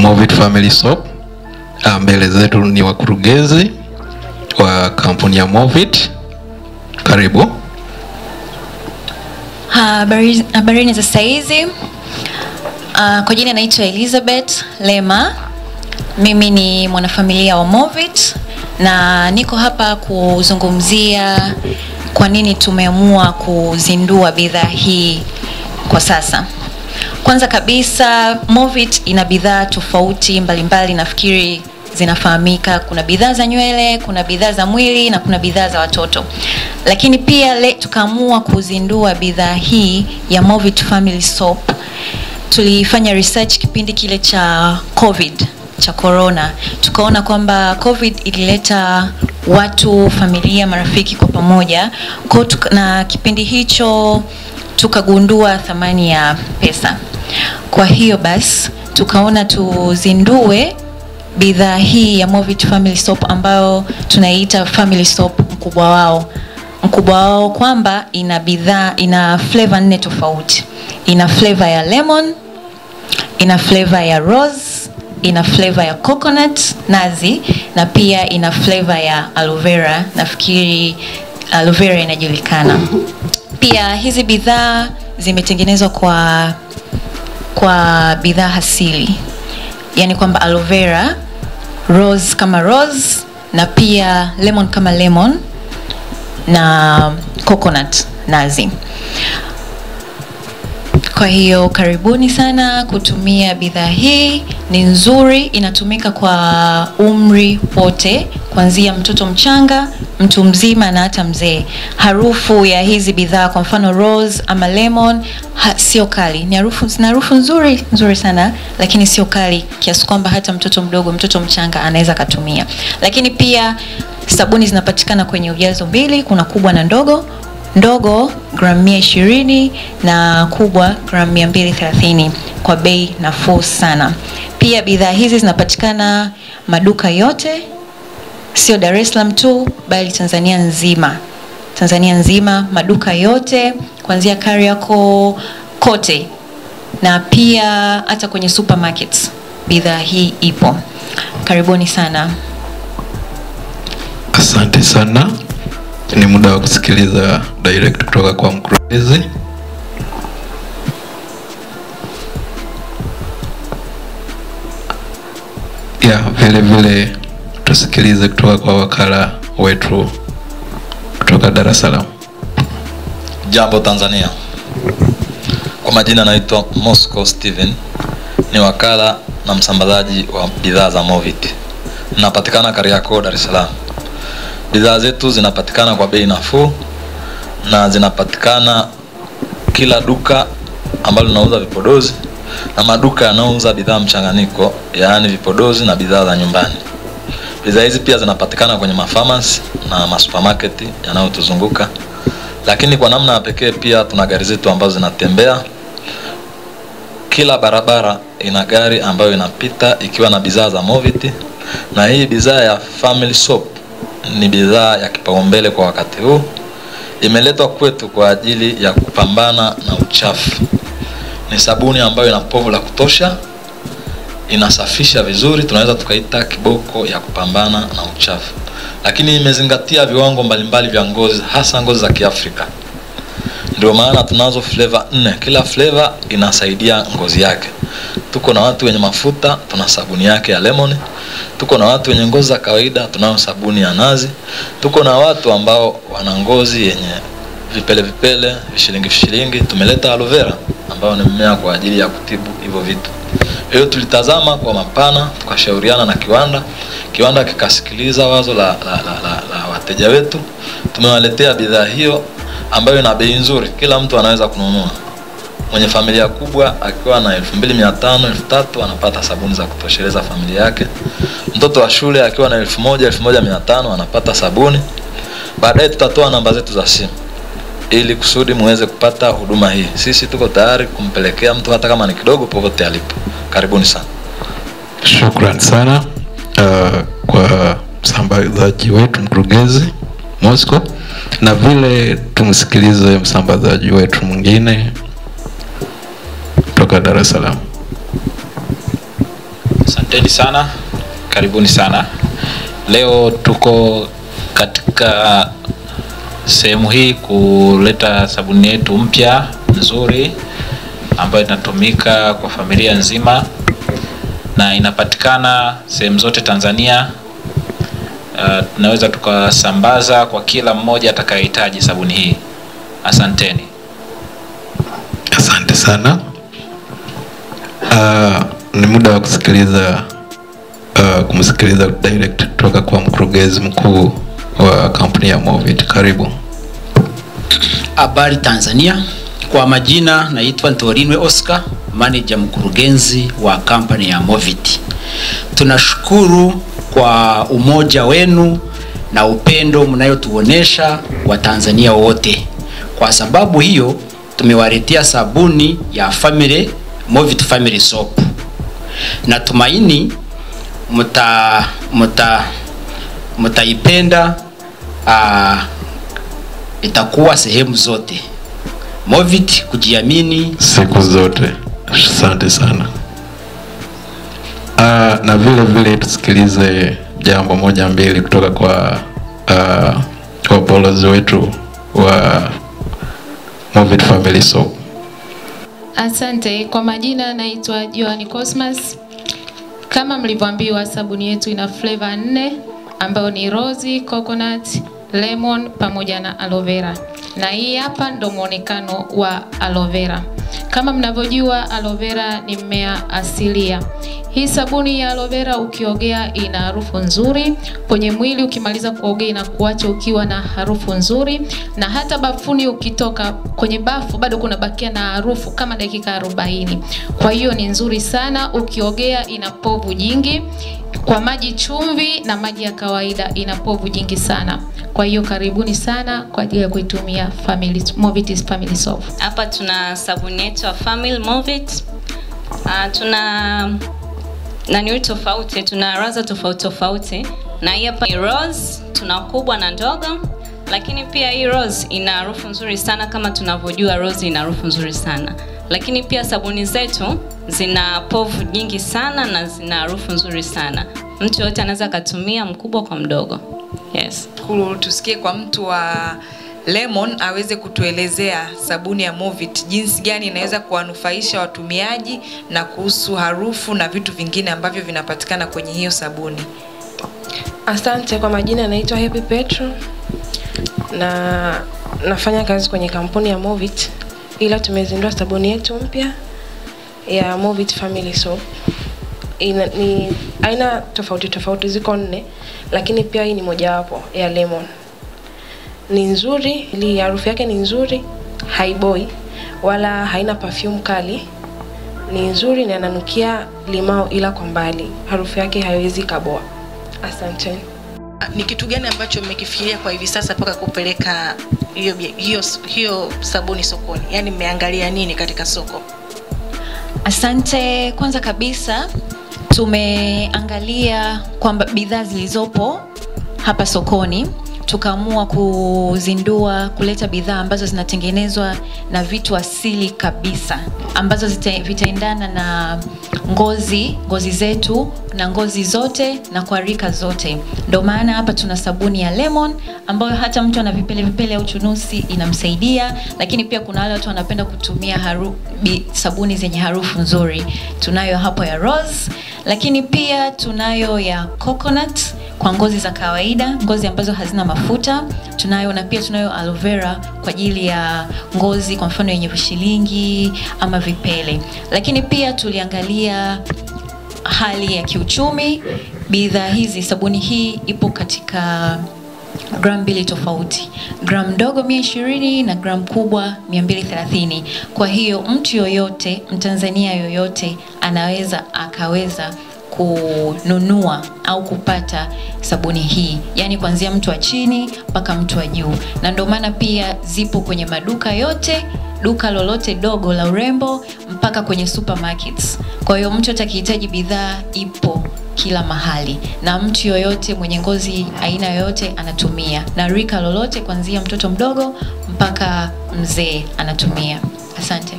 Movit Family Soap. Ah, mbele zetu ni wakurugenzi wa kampuni ya Movit. Karibu. Habari habarini za saizi. Uh, kwa jina naitwa Elizabeth Lema. Mimi ni mwanafamilia wa Movit na niko hapa kuzungumzia kwa nini tumeamua kuzindua bidhaa hii kwa sasa. Kwanza kabisa Movit ina bidhaa tofauti mbalimbali, nafikiri zinafahamika. Kuna bidhaa za nywele, kuna bidhaa za mwili na kuna bidhaa za watoto, lakini pia le, tukaamua kuzindua bidhaa hii ya Movit Family Soap. Tulifanya research kipindi kile cha COVID cha corona, tukaona kwamba COVID ilileta watu, familia, marafiki kwa pamoja kwa na kipindi hicho tukagundua thamani ya pesa. Kwa hiyo basi tukaona tuzindue bidhaa hii ya Movit Family Soap ambayo tunaiita Family Soap mkubwa wao mkubwa wao kwamba ina bidhaa ina flavor nne tofauti. Ina flavor ya lemon, ina flavor ya rose, ina flavor ya coconut nazi na pia ina flavor ya aloe vera. Nafikiri aloe vera inajulikana. Pia hizi bidhaa zimetengenezwa kwa kwa bidhaa asili, yaani kwamba aloe vera, rose kama rose na pia lemon kama lemon na coconut nazi. Kwa hiyo karibuni sana kutumia bidhaa hii, ni nzuri, inatumika kwa umri wote, kuanzia mtoto mchanga, mtu mzima na hata mzee. Harufu ya hizi bidhaa, kwa mfano rose ama lemon, ha, sio kali, ni harufu, zina harufu nzuri nzuri sana, lakini sio kali kiasi kwamba hata mtoto mdogo, mtoto mchanga anaweza katumia. Lakini pia sabuni zinapatikana kwenye ujazo mbili, kuna kubwa na ndogo ndogo gramu mia ishirini na kubwa gramu mia mbili thelathini kwa bei nafuu sana. Pia bidhaa hizi zinapatikana maduka yote, sio Dar es Salaam tu, bali Tanzania nzima. Tanzania nzima, maduka yote kuanzia Kariakoo kote, na pia hata kwenye supermarkets bidhaa hii ipo. Karibuni sana. Asante sana. Ni muda wa kusikiliza direct kutoka kwa mkurugenzi. Ya, vile vile tusikilize kutoka kwa wakala wetu kutoka Dar es Salaam. Jambo Tanzania. Kwa majina naitwa Moscow Steven, ni wakala na msambazaji wa bidhaa za Movit. Napatikana Kariakoo, Dar es Salaam. Bidhaa zetu zinapatikana kwa bei nafuu na zinapatikana kila duka ambalo linauza vipodozi na maduka yanayouza bidhaa mchanganyiko, yaani vipodozi na bidhaa za nyumbani. Bidhaa hizi pia zinapatikana kwenye mafamasi na masupermarket yanayotuzunguka, lakini kwa namna ya pekee pia tuna gari zetu ambazo zinatembea kila barabara, ina gari ambayo inapita ikiwa na bidhaa za Movit, na hii bidhaa ya Family Soap ni bidhaa ya kipaumbele kwa wakati huu. Imeletwa kwetu kwa ajili ya kupambana na uchafu. Ni sabuni ambayo ina povu la kutosha, inasafisha vizuri, tunaweza tukaita kiboko ya kupambana na uchafu, lakini imezingatia viwango mbalimbali vya ngozi, hasa ngozi za Kiafrika. Ndio maana tunazo flavor nne, kila flavor inasaidia ngozi yake. Tuko na watu wenye mafuta, tuna sabuni yake ya lemon. Tuko na watu wenye ngozi za kawaida, tunayo sabuni ya nazi. Tuko na watu ambao wana ngozi yenye vipele vipele, vishilingi vishilingi, tumeleta aloe vera ambayo ni mmea kwa ajili ya kutibu hivyo vitu. Hiyo tulitazama kwa mapana, tukashauriana na kiwanda, kiwanda kikasikiliza wazo la, la, la, la, la wateja wetu. Tumewaletea bidhaa hiyo ambayo ina bei nzuri, kila mtu anaweza kununua. Mwenye familia kubwa akiwa na elfu mbili mia tano elfu tatu anapata sabuni za kutosheleza familia yake. Mtoto wa shule akiwa na elfu moja elfu moja mia tano anapata sabuni. Baadaye tutatoa namba zetu za simu ili kusudi muweze kupata huduma hii. Sisi tuko tayari kumpelekea mtu hata kama ni kidogo, popote alipo. Karibuni sana. Shukran sana uh, kwa msambazaji wetu mkurugenzi Mosco, na vile tumsikilize msambazaji wetu mwingine kutoka Dar es Salaam. Asanteni sana, karibuni sana. Leo tuko katika sehemu hii kuleta sabuni yetu mpya nzuri ambayo inatumika kwa familia nzima na inapatikana sehemu zote Tanzania. Uh, tunaweza tukasambaza kwa kila mmoja atakayehitaji sabuni hii. Asanteni. Asante sana. Uh, ni muda wa kusikiliza uh, kumsikiliza direct kutoka kwa mkurugenzi mkuu wa kampuni ya Movit. Karibu. Habari Tanzania, kwa majina naitwa Ntorinwe Oscar, manager mkurugenzi wa kampani ya Movit. Tunashukuru kwa umoja wenu na upendo mnayotuonesha Watanzania wote. Kwa sababu hiyo tumewaletea sabuni ya family Movit Family Soap. Natumaini mta mta mtaipenda uh, itakuwa sehemu zote. Movit kujiamini siku zote. Asante sana. Uh, na vile vile tusikilize jambo moja mbili kutoka kwa uh, wapolozi wetu wa Movit Family Soap. Asante. Kwa majina anaitwa Joani Cosmas. Kama mlivyoambiwa, sabuni yetu ina flavor nne ambayo ni rose, coconut, lemon pamoja na aloe vera, na hii hapa ndo mwonekano wa aloe vera. Kama mnavyojua, aloe vera ni mmea asilia. Hii sabuni ya aloe vera ukiogea ina harufu nzuri kwenye mwili. Ukimaliza kuogea inakuacha ukiwa na harufu nzuri, na hata bafuni ukitoka kwenye bafu bado kunabakia na harufu kama dakika 40. Kwa hiyo ni nzuri sana. Ukiogea ina povu jingi kwa maji chumvi na maji ya kawaida ina povu jingi sana. Kwa hiyo karibuni sana kwa ajili ya kuitumia family Movit Family Soap. Hapa tuna sabuni yetu ya Family Movit. Uh, tuna nani tofauti, tuna raza tofauti tofauti, na hii hapa rose, tuna kubwa na ndogo, lakini pia hii rose ina harufu nzuri sana, kama tunavyojua rose ina harufu nzuri sana, lakini pia sabuni zetu zina povu nyingi sana na zina harufu nzuri sana. Mtu yote anaweza akatumia, mkubwa kwa mdogo. Yes. Kulu, tusikie kwa mtu wa Lemon aweze kutuelezea sabuni ya Movit jinsi gani inaweza kuwanufaisha watumiaji na kuhusu harufu na vitu vingine ambavyo vinapatikana kwenye hiyo sabuni. Asante. Kwa majina anaitwa Happy Petro na nafanya kazi kwenye kampuni ya Movit, ila tumezindua sabuni yetu mpya ya Movit Family Soap. Ina, ni aina tofauti tofauti, ziko nne, lakini pia hii ni mojawapo ya lemon. Ni nzuri, ili harufu yake ni nzuri, haiboi wala haina perfume kali. Ni nzuri na inanukia limao, ila kwa mbali, harufu yake haiwezi kaboa. Asante. Ni kitu gani ambacho mmekifikiria kwa hivi sasa mpaka kupeleka hiyo hiyo hiyo sabuni sokoni? Yaani mmeangalia nini katika soko? Asante. Kwanza kabisa tumeangalia kwamba bidhaa zilizopo hapa sokoni tukaamua kuzindua kuleta bidhaa ambazo zinatengenezwa na vitu asili kabisa ambazo vitaendana na ngozi ngozi zetu na ngozi zote na kwa rika zote. Ndio maana hapa tuna sabuni ya lemon ambayo hata mtu ana vipele vipele au chunusi inamsaidia, lakini pia kuna wale watu wanapenda kutumia haru, bi, sabuni zenye harufu nzuri. Tunayo hapo ya rose, lakini pia tunayo ya coconut kwa ngozi za kawaida, ngozi ambazo hazina mafuta tunayo, na pia tunayo aloe vera kwa ajili ya ngozi, kwa mfano yenye vishilingi ama vipele. Lakini pia tuliangalia hali ya kiuchumi. Bidhaa hizi, sabuni hii ipo katika gram mbili tofauti, gram ndogo 120 na gram kubwa 230. Kwa hiyo mtu yoyote, Mtanzania yoyote anaweza akaweza kununua au kupata sabuni hii, yaani kuanzia mtu wa chini mpaka mtu wa juu, na ndio maana pia zipo kwenye maduka yote, duka lolote dogo la urembo mpaka kwenye supermarkets. Kwa hiyo mtu atakihitaji bidhaa ipo kila mahali, na mtu yoyote mwenye ngozi aina yoyote anatumia, na rika lolote, kuanzia mtoto mdogo mpaka mzee anatumia. Asante.